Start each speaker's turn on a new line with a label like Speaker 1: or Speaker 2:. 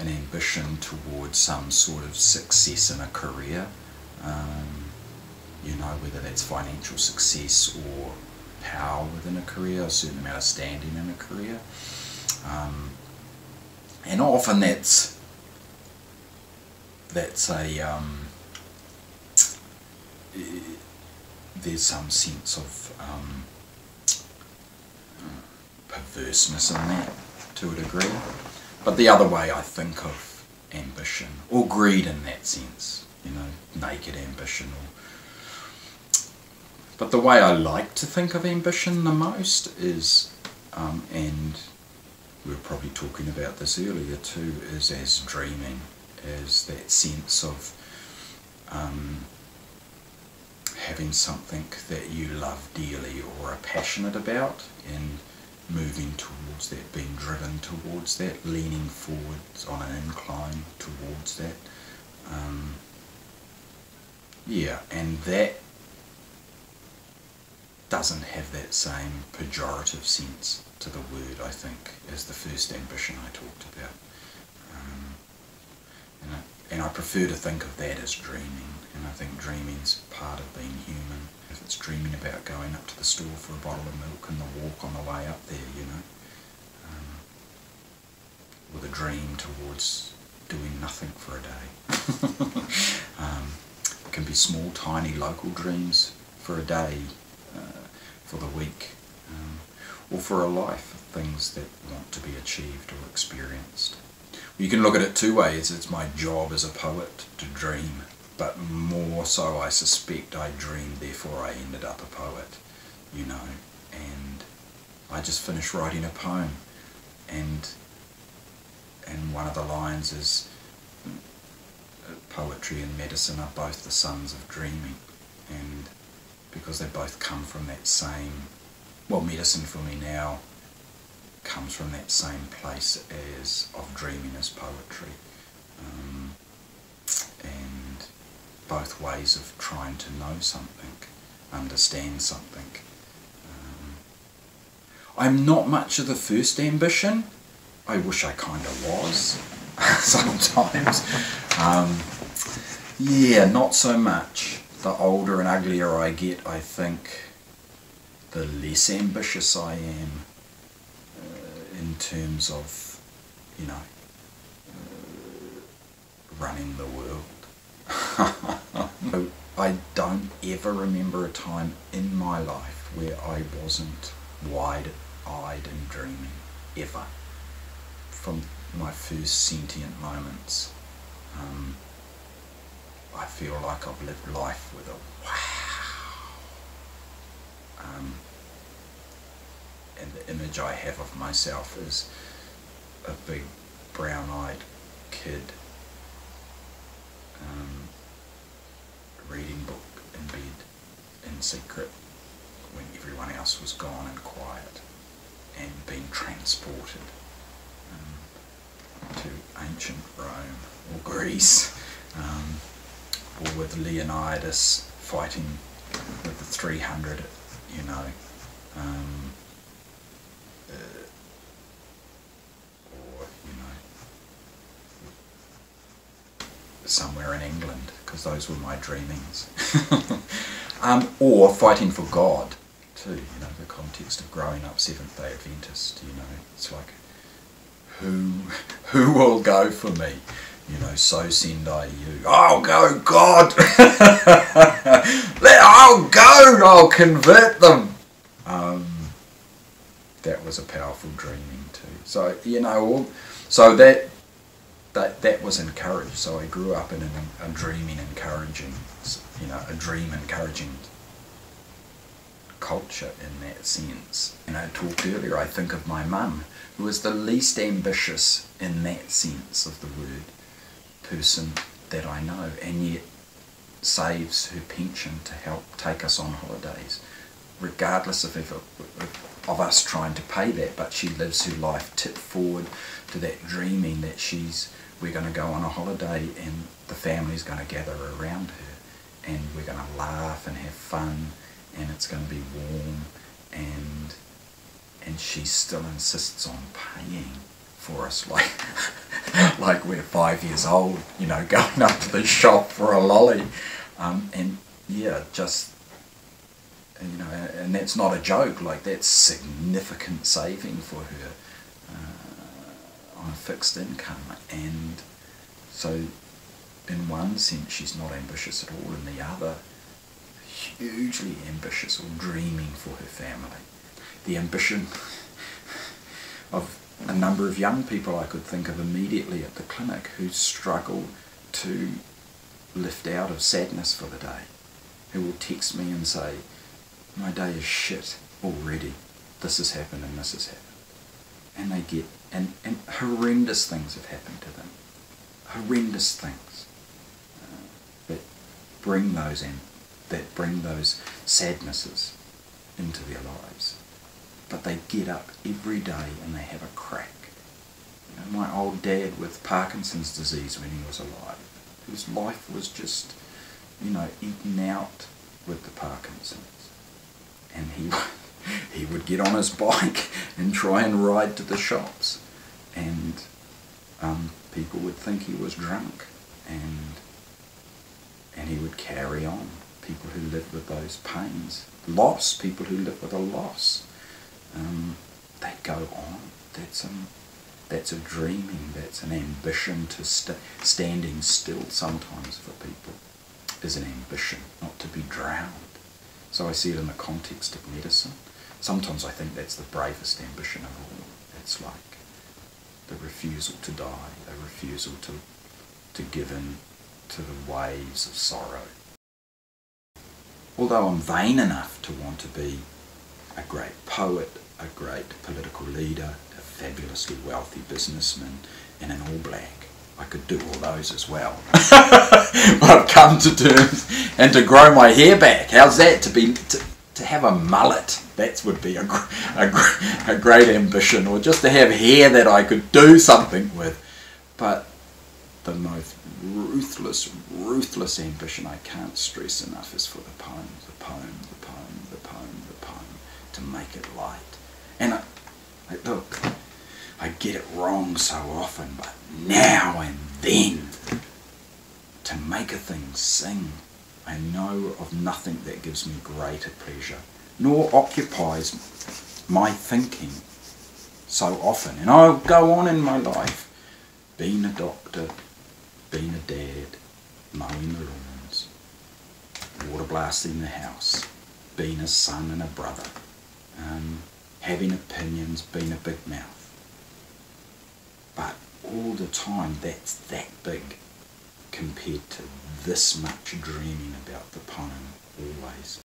Speaker 1: an ambition towards some sort of success in a career. Um, you know, whether that's financial success or power within a career, a certain amount of standing in a career. Um, and often that's that's a um, there's some sense of um, perverseness in that to a degree. But the other way I think of ambition, or greed in that sense, you know, naked ambition. Or, but the way I like to think of ambition the most is, um, and we were probably talking about this earlier too, is as dreaming, as that sense of um, having something that you love dearly or are passionate about and moving towards that, being driven towards that, leaning forwards on an incline towards that. Um, yeah, and that doesn't have that same pejorative sense to the word, I think, as the first ambition I talked about. Um, and, I, and I prefer to think of that as dreaming, and I think dreaming's part of being human. It's dreaming about going up to the store for a bottle of milk and the walk on the way up there, you know, um, with a dream towards doing nothing for a day. um, can be small, tiny, local dreams for a day, uh, for the week, um, or for a life, things that want to be achieved or experienced. You can look at it two ways. It's my job as a poet to dream but more so I suspect I dreamed, therefore I ended up a poet, you know, and I just finished writing a poem, and and one of the lines is poetry and medicine are both the sons of dreaming, and because they both come from that same, well, medicine for me now comes from that same place as of dreaming as poetry. Um, both ways of trying to know something, understand something. Um, I'm not much of the first ambition. I wish I kind of was sometimes. Um, yeah, not so much. The older and uglier I get, I think, the less ambitious I am uh, in terms of, you know, uh, running the world. I don't ever remember a time in my life where I wasn't wide-eyed and dreaming, ever. From my first sentient moments, um, I feel like I've lived life with a wow. Um, and the image I have of myself is a big brown-eyed kid um, reading book in bed secret when everyone else was gone and quiet and being transported um, to ancient Rome or Greece um, or with Leonidas fighting with the 300 you know um, uh, or you know somewhere in England because those were my dreamings. um, or fighting for God, too, you know, the context of growing up Seventh day Adventist, you know, it's like, who, who will go for me? You know, so send I you. I'll go, God! Let I'll go! I'll convert them! Um, that was a powerful dreaming too. So, you know, all, so that that that was encouraged. So I grew up in a, a dreaming, encouraging, you know, a dream encouraging culture in that sense. And I talked earlier, I think of my mum, who was the least ambitious in that sense of the word person that I know, and yet saves her pension to help take us on holidays, regardless of if it, of us trying to pay that. But she lives her life tip forward to that dreaming that she's we're going to go on a holiday and the family's going to gather around her and we're going to laugh and have fun and it's going to be warm and and she still insists on paying for us like like we're five years old, you know, going up to the shop for a lolly. Um, and yeah, just, you know, and that's not a joke, like that's significant saving for her uh, on a fixed income. And so, in one sense, she's not ambitious at all, in the other, hugely ambitious or dreaming for her family. The ambition of a number of young people I could think of immediately at the clinic who struggle to lift out of sadness for the day, who will text me and say, my day is shit already, this has happened and this has happened. And they get, and, and horrendous things have happened to them, horrendous things uh, that bring those in, that bring those sadnesses into their lives but they get up every day and they have a crack. You know, my old dad with Parkinson's disease when he was alive, whose life was just, you know, eaten out with the Parkinson's. And he, he would get on his bike and try and ride to the shops. And um, people would think he was drunk. And, and he would carry on. People who live with those pains. Loss, people who live with a loss um, they go on. That's um, that's a dreaming. That's an ambition to st- standing still. Sometimes for people is an ambition, not to be drowned. So I see it in the context of medicine. Sometimes I think that's the bravest ambition of all. It's like the refusal to die, a refusal to to give in to the waves of sorrow. Although I'm vain enough to want to be a great poet, a great political leader, a fabulously wealthy businessman, and an all black. I could do all those as well. I've come to terms and to grow my hair back. How's that? To be to, to have a mullet. That would be a, a, a great ambition, or just to have hair that I could do something with. But the most ruthless, ruthless ambition I can't stress enough is for the poem, the poem, the poem, the poem, the poem to make it light. And I, I, look, I get it wrong so often, but now and then, to make a thing sing, I know of nothing that gives me greater pleasure, nor occupies my thinking so often. And I'll go on in my life, being a doctor, being a dad, mowing the lawns, water blasting the house, being a son and a brother, um, having opinions, being a big mouth. All the time, that's that big compared to this much dreaming about the poem always.